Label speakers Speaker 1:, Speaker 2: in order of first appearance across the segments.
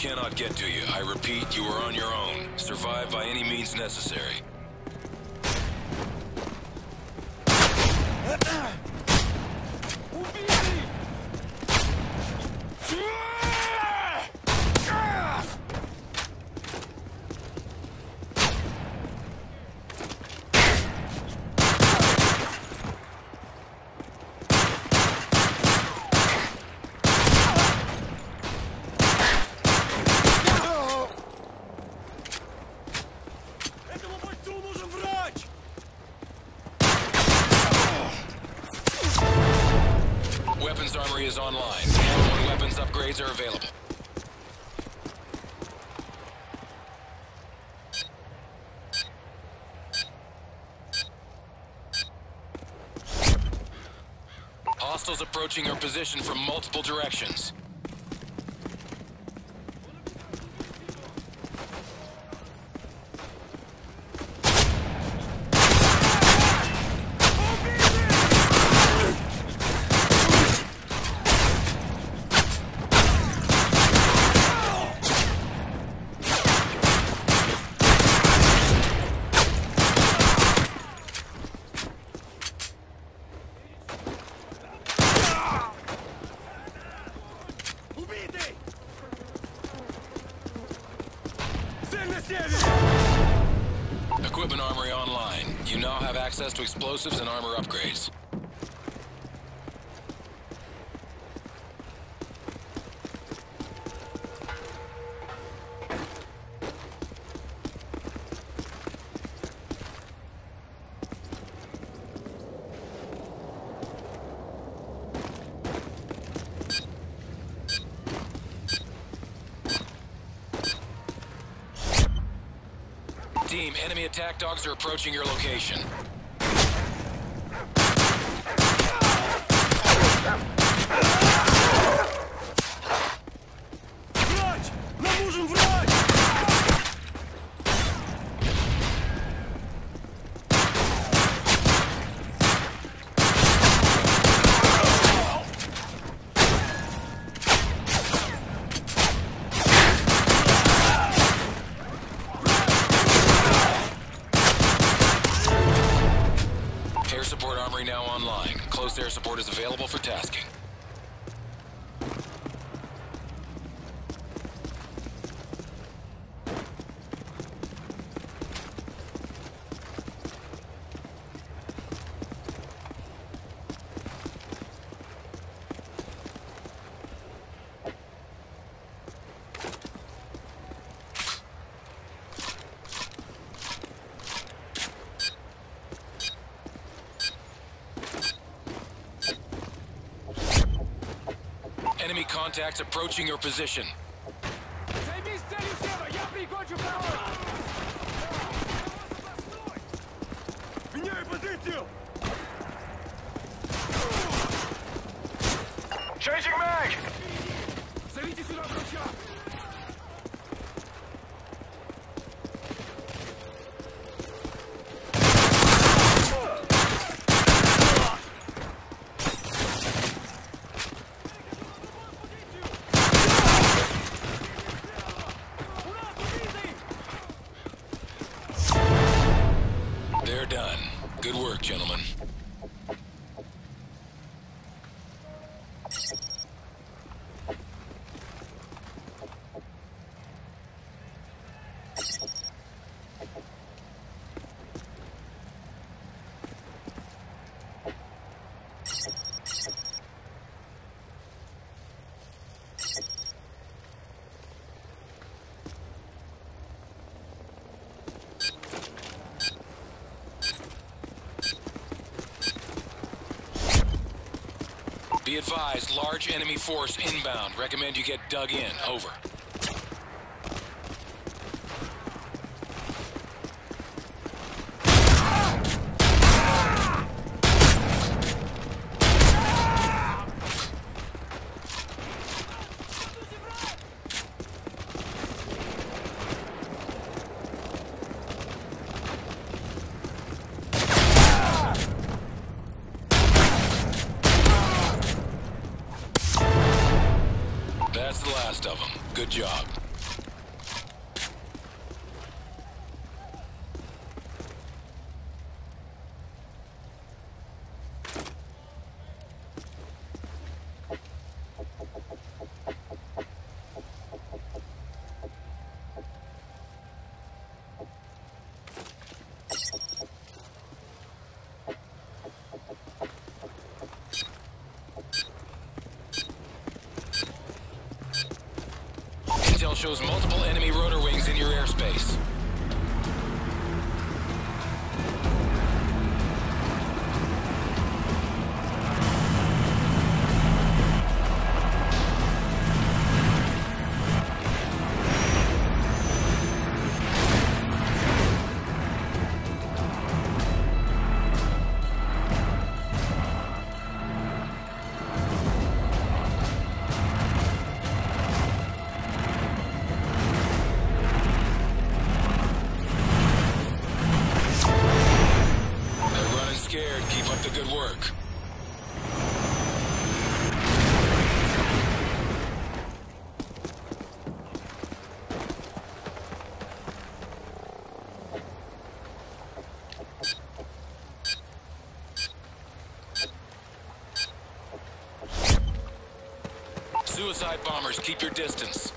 Speaker 1: cannot get to you. I repeat, you are on your own. Survive by any means necessary. Hostiles approaching your position from multiple directions. Team, enemy attack dogs are approaching your location. Contacts approaching your position. Be advised, large enemy force inbound. Recommend you get dug in. Over. Shows multiple enemy rotor wings in your airspace. Bombers, keep your distance.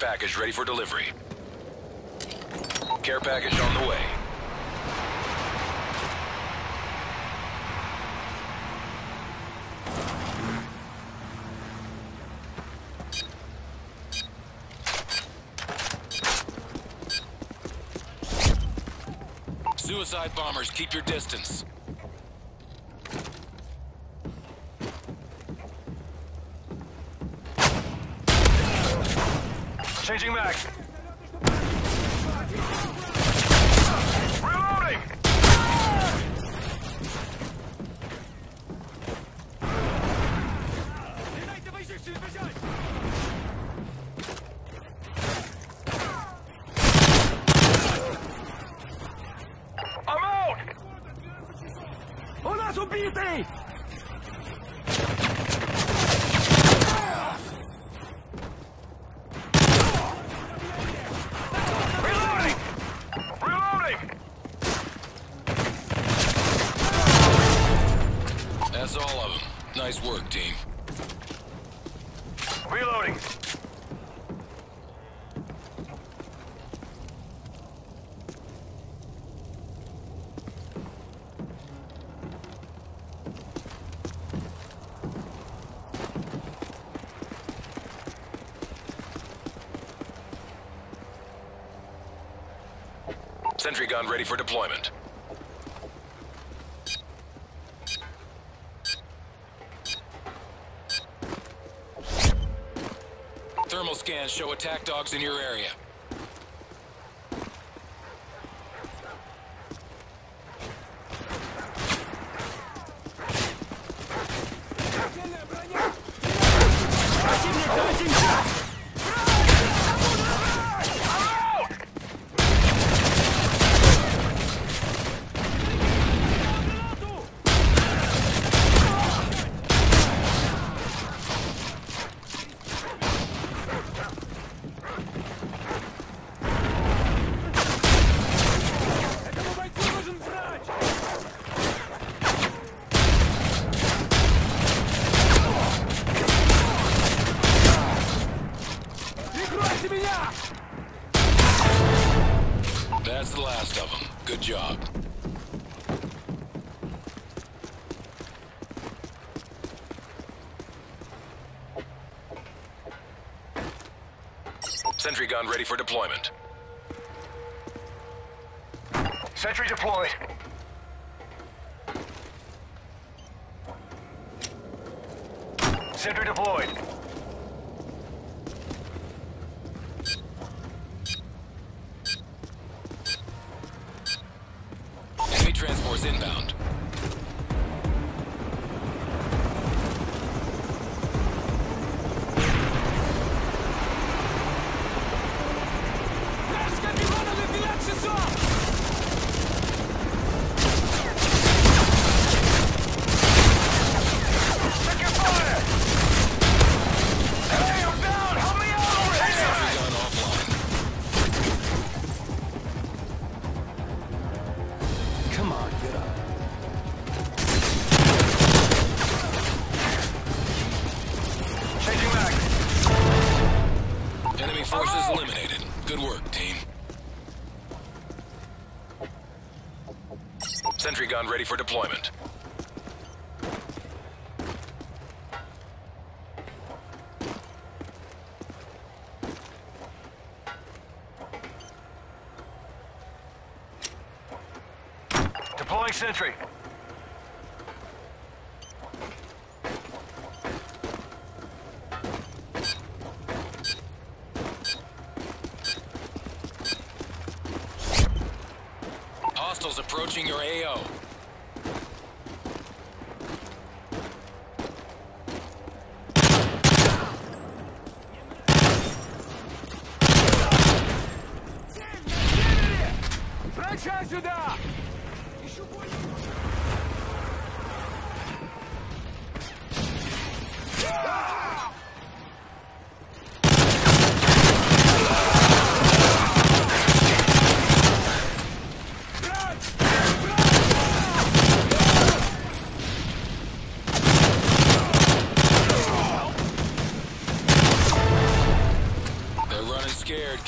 Speaker 1: Package ready for delivery. Care package on the way. Suicide bombers, keep your distance.
Speaker 2: Changing back.
Speaker 1: Sentry gun ready for deployment. Thermal scans show attack dogs in your area. Recon ready for deployment.
Speaker 2: Sentry deployed.
Speaker 1: Sentry deployed.
Speaker 2: Sentry gun ready for deployment.
Speaker 1: Deploying sentry.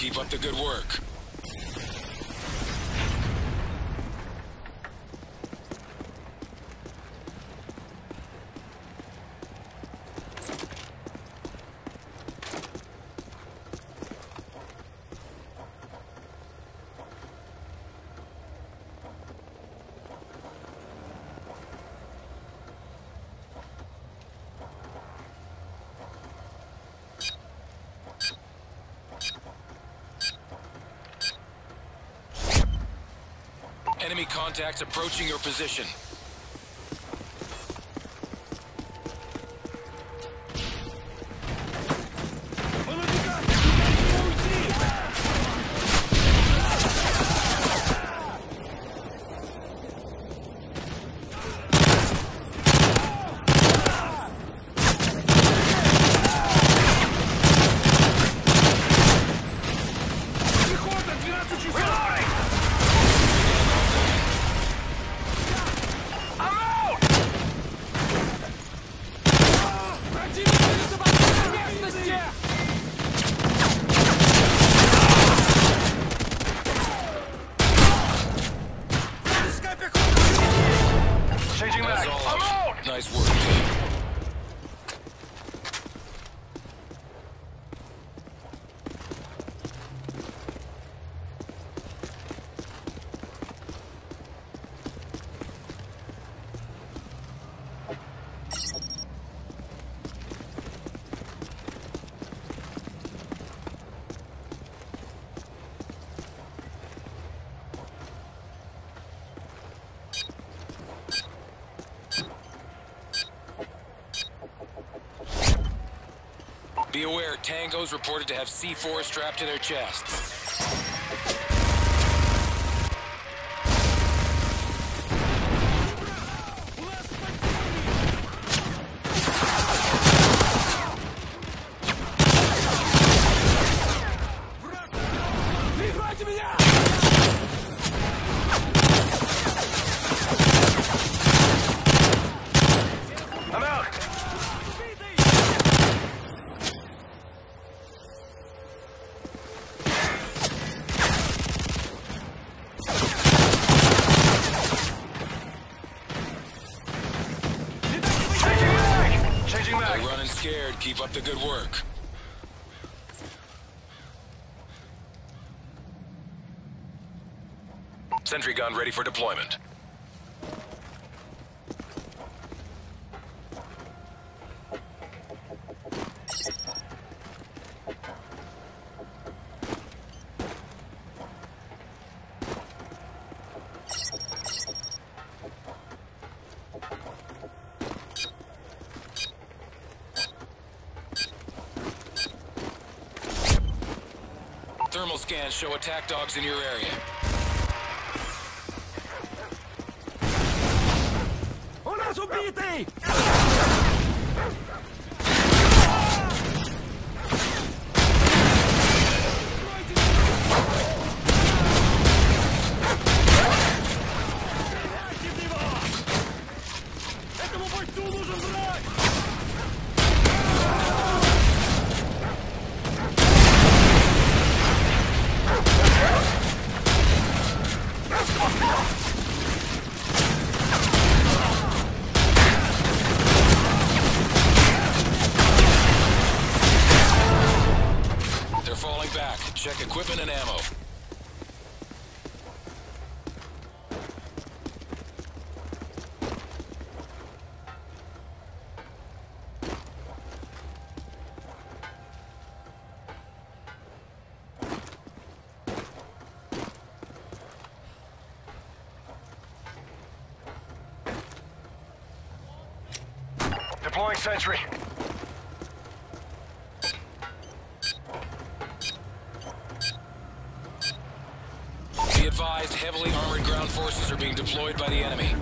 Speaker 2: Keep up the good work. Attacks approaching your position. reported to have C4 strapped to their chests. the good work. Sentry gun ready for deployment.
Speaker 1: Scans show attack dogs in your area.
Speaker 3: Deploying sentry.
Speaker 1: Be advised, heavily armored ground forces are being deployed by the enemy.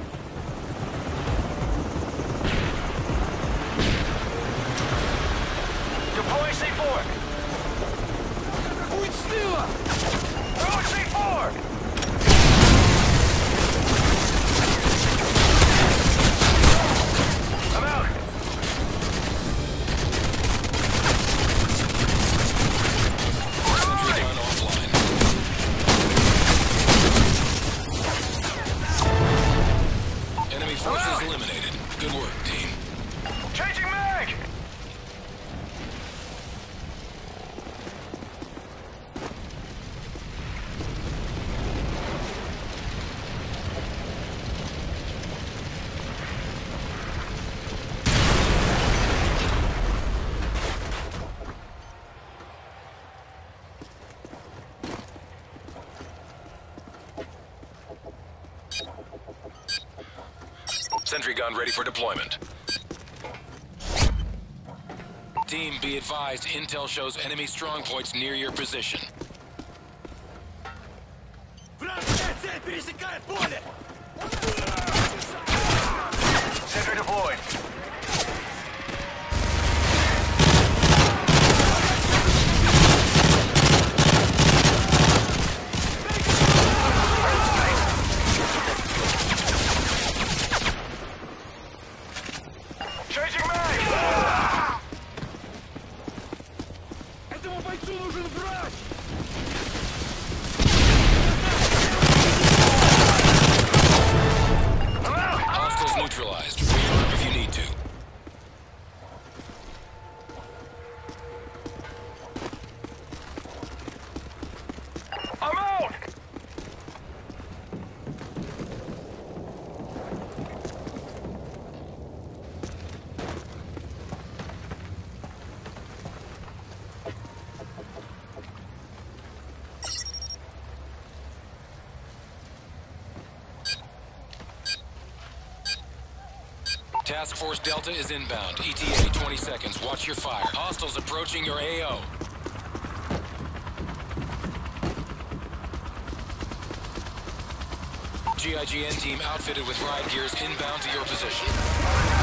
Speaker 1: Sentry gun ready for deployment. Team, be advised, intel shows enemy strong points near your position.
Speaker 2: Этому бойцу нужен врач!
Speaker 1: Task Force Delta is inbound. ETA 20 seconds. Watch your fire. Hostiles approaching your AO. GIGN team outfitted with riot gears inbound to your position.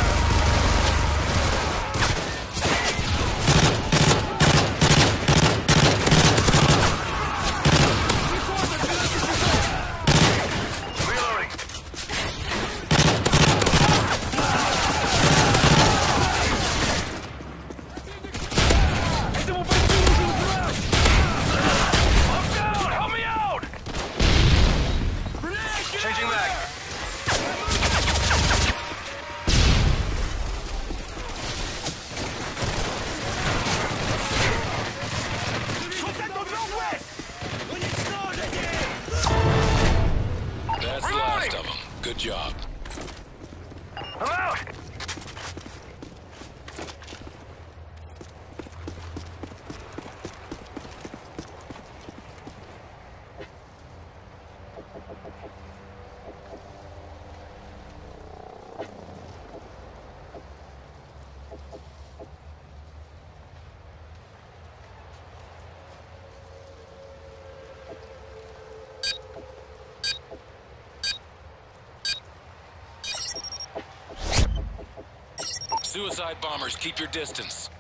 Speaker 1: Suicide bombers, keep your distance.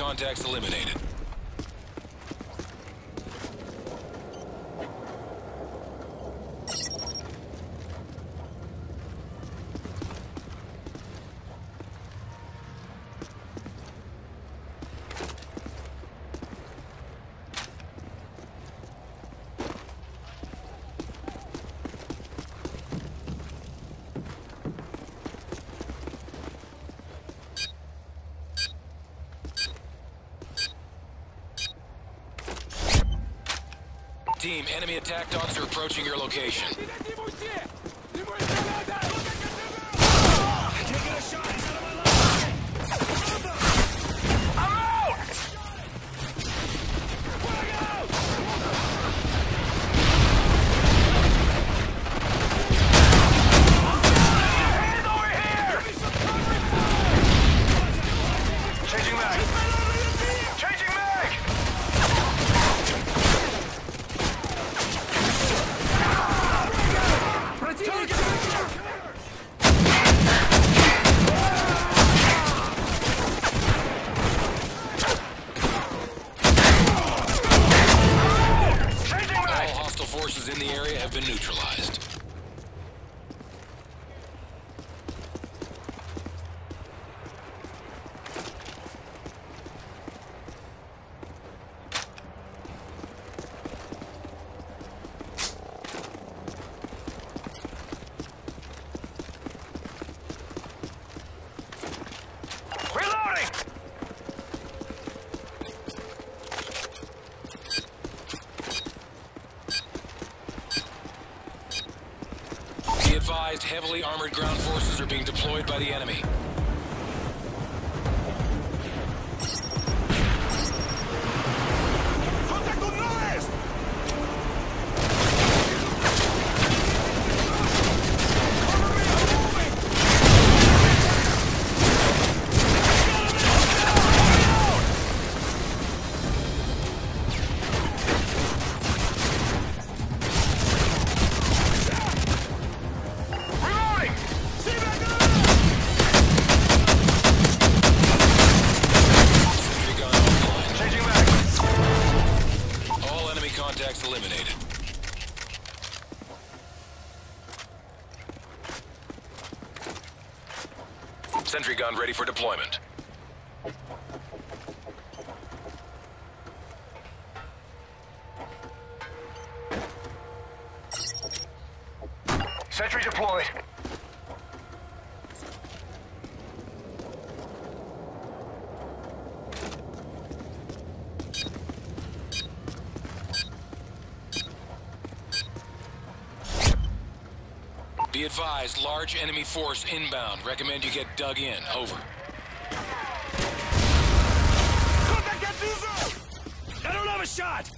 Speaker 1: contacts eliminated. for deployment. Large enemy force inbound. Recommend you get dug in. Over.
Speaker 2: I don't have a shot!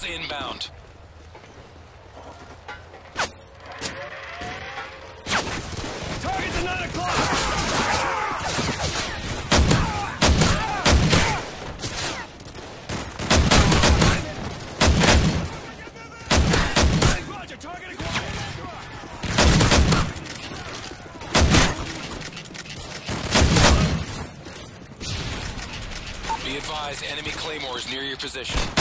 Speaker 1: Hostiles inbound.
Speaker 2: Target's at 9 o'clock! Roger, target acquired!
Speaker 1: Be advised, enemy claymores near your position.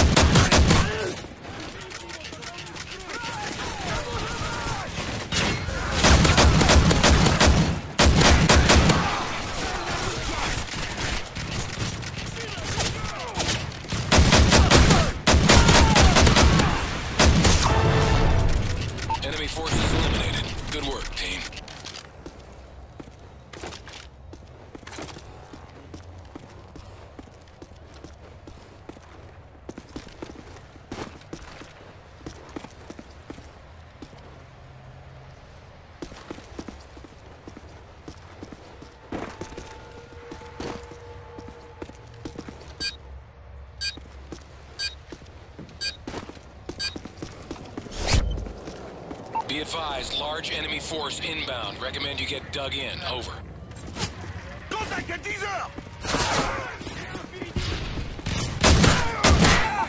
Speaker 1: Good work, team. Be advised, large enemy force inbound. Recommend you get dug in. Over.
Speaker 2: Contact at 10 heures!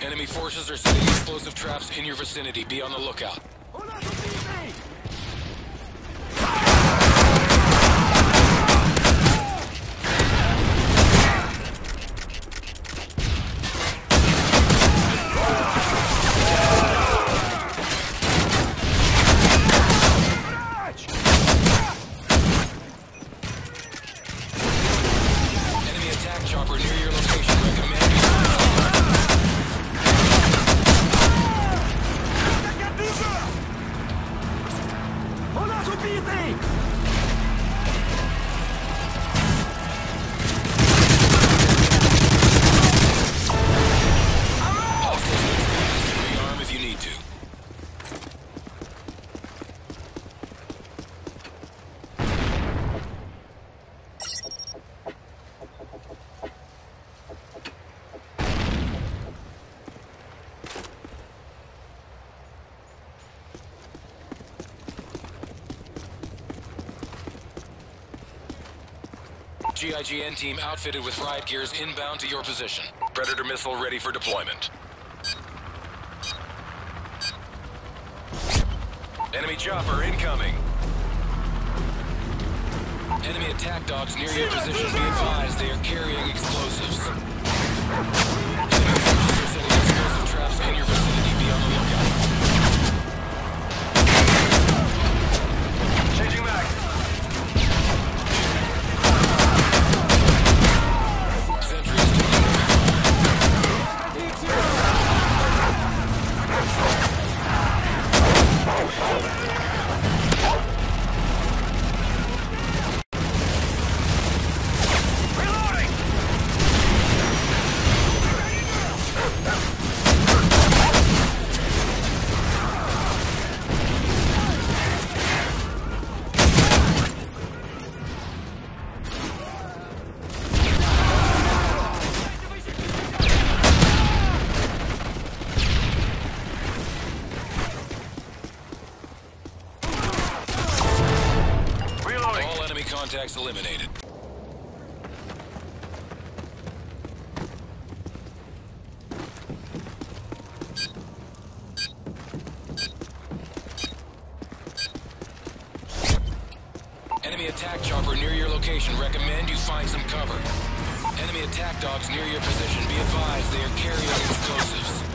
Speaker 1: Enemy forces are setting explosive traps in your vicinity. Be on the lookout. GIGN team outfitted with riot gears inbound to your position. Predator missile ready for deployment. Enemy chopper incoming. Enemy attack dogs near your position. Be advised, they are carrying explosives. Enemy forces are setting explosive traps in your vicinity. Be on the lookout. Eliminated. Enemy attack chopper near your location. Recommend you find some cover. Enemy attack dogs near your position. Be advised they are carrying explosives.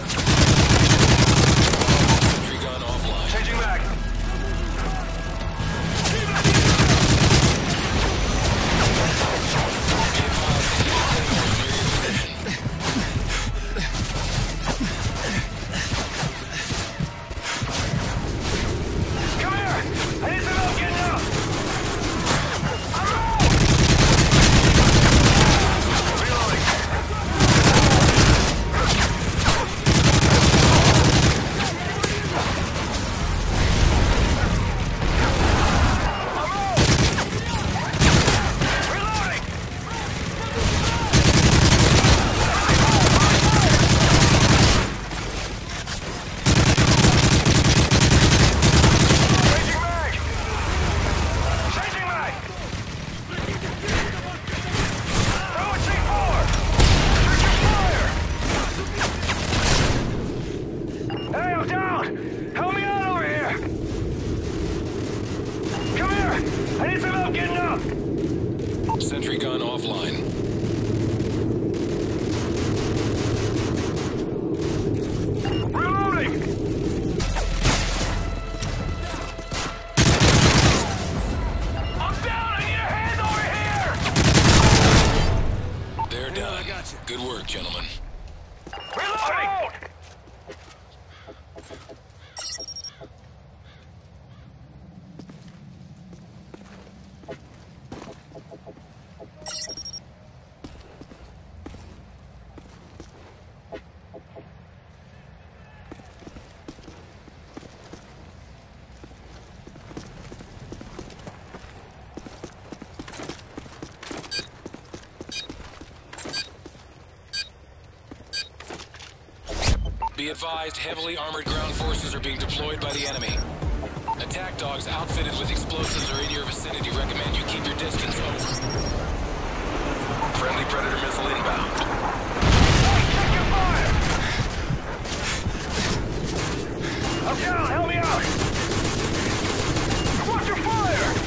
Speaker 1: advised, heavily armored ground forces are being deployed by the enemy. Attack dogs outfitted with explosives are in your vicinity. Recommend you keep your distance. Over. Friendly Predator missile inbound. I'm help me out! Watch your fire!